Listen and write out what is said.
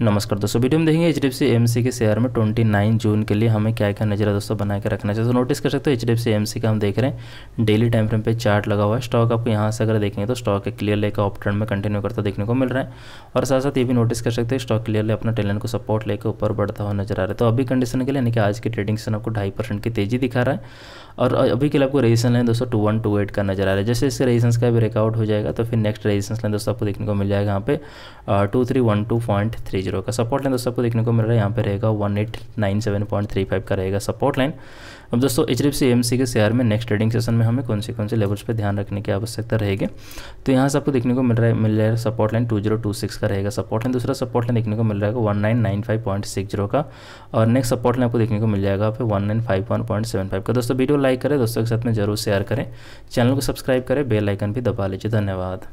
नमस्कार दोस्तों, वीडियो में देखेंगे H D F C M C के शेयर में 29 जून के लिए हमें क्या क्या नज़र दोस्तों बना के रखना चाहिए तो नोटिस कर सकते हो H D F C M C का हम देख रहे हैं। डेली टाइम फ्रेम पे चार्ट लगा हुआ है। स्टॉक आपको यहाँ से अगर देखेंगे तो स्टॉक एक क्लियर लेकर ऑप ट्रेंड में कंटिन्यू करता देखने को मिल रहा है। और साथ साथ ये भी नोटिस कर सकते हैं स्टॉक क्लियरली अपना टेलेंट को सपोर्ट लेकर ऊपर बढ़ता हुआ नज़र आ रहा है। तो अभी कंडीशन के लिए, यानी कि आज की ट्रेडिंग से आपको ढाई परसेंट की तेज़ी दिखा रहा है। और अभी के लिए आपको रेजिस्टेंस लाइन दोस्तों टू वन टू एट का नज़र आ रहा है। जैसे इससे रेजिस्टेंस का भी ब्रेकआउट हो जाएगा तो फिर नेक्स्ट रेजिस्टेंस लाइन दोस्तों आपको देखने को मिल जाएगा यहाँ पे two three one two point three zero का सपोर्ट लाइन दोस्तों आपको देखने को मिल रहा है। यहाँ पे रहेगा one eight nine seven point three five का रहेगा सपोर्ट लाइन अब दोस्तों एच डी एफ़ के शेयर में नेक्स्ट ट्रेडिंग सेशन में हमें कौन से कौन से लेवल्स पर ध्यान रखने की आवश्यकता रहेगी? तो यहाँ से आपको देखने को मिल रहा है मिल जाएगा support line two zero two six का रहेगा सपोर्ट लाइन दूसरा सपोर्ट लाइन देखने को मिल रहा है one nine nine five point six zero का। और नेक्स्ट सपोर्ट लाइन आपको देखने को मिल जाएगा पे one nine five one point seven five का। दोस्तों वीडियो लाइक करें, दोस्तों के साथ में ज़रूर शेयर करें। चैनल को सब्सक्राइब करें बेल आइकन भी दबा लीजिए। धन्यवाद।